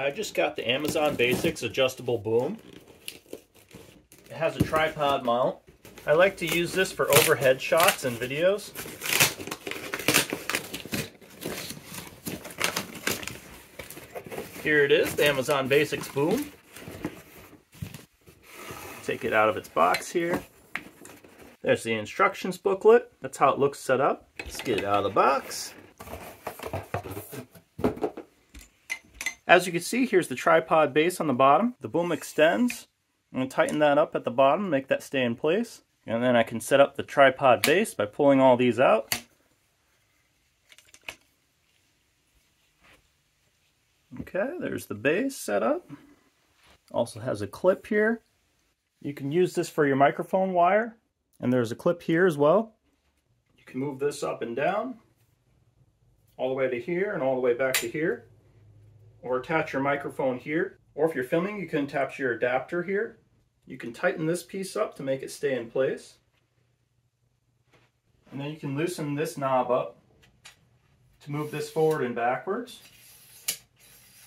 I just got the Amazon Basics adjustable boom. It has a tripod mount. I like to use this for overhead shots and videos. Here it is, the Amazon Basics boom. Take it out of its box here. There's the instructions booklet. That's how it looks set up. Let's get it out of the box. As you can see, here's the tripod base on the bottom. The boom extends. I'm going to tighten that up at the bottom, make that stay in place. And then I can set up the tripod base by pulling all these out. Okay, there's the base set up. Also has a clip here. You can use this for your microphone wire and there's a clip here as well. You can move this up and down, all the way to here and all the way back to here. Or attach your microphone here. Or if you're filming, you can attach your adapter here. You can tighten this piece up to make it stay in place. And then you can loosen this knob up to move this forward and backwards.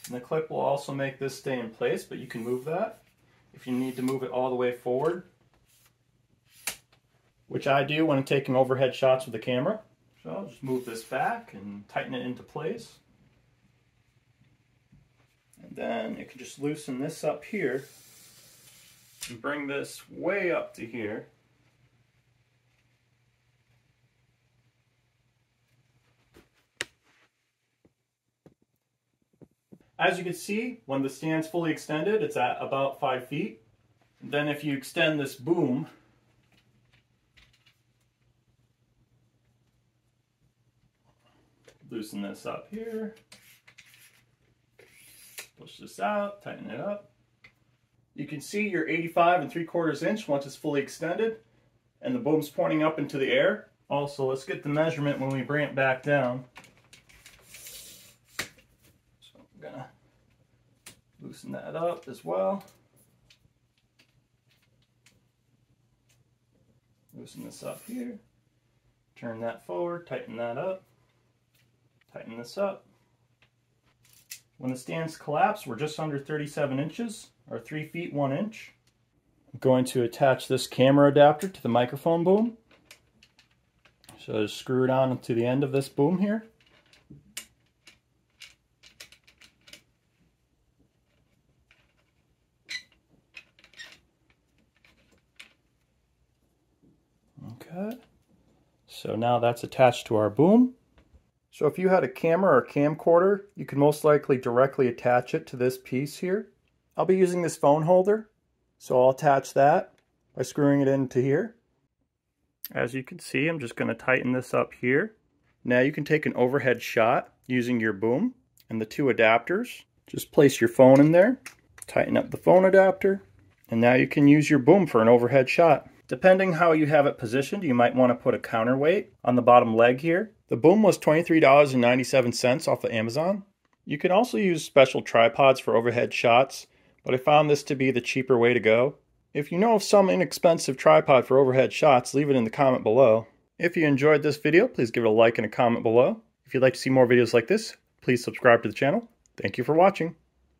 And the clip will also make this stay in place, but you can move that if you need to move it all the way forward which I do when I'm taking overhead shots with the camera. So I'll just move this back and tighten it into place. Then it can just loosen this up here and bring this way up to here. As you can see, when the stand's fully extended, it's at about five feet. then if you extend this boom loosen this up here. Push this out, tighten it up. You can see your 85 and 3 quarters inch once it's fully extended and the boom's pointing up into the air. Also, let's get the measurement when we bring it back down. So I'm gonna loosen that up as well. Loosen this up here. Turn that forward, tighten that up. Tighten this up. When the stands collapse, we're just under 37 inches, or 3 feet 1 inch. I'm going to attach this camera adapter to the microphone boom. So just screw it on to the end of this boom here. Okay, so now that's attached to our boom. So if you had a camera or camcorder, you can most likely directly attach it to this piece here. I'll be using this phone holder, so I'll attach that by screwing it into here. As you can see, I'm just going to tighten this up here. Now you can take an overhead shot using your boom and the two adapters. Just place your phone in there, tighten up the phone adapter, and now you can use your boom for an overhead shot. Depending how you have it positioned, you might want to put a counterweight on the bottom leg here. The boom was $23.97 off of Amazon. You can also use special tripods for overhead shots, but I found this to be the cheaper way to go. If you know of some inexpensive tripod for overhead shots, leave it in the comment below. If you enjoyed this video, please give it a like and a comment below. If you'd like to see more videos like this, please subscribe to the channel. Thank you for watching.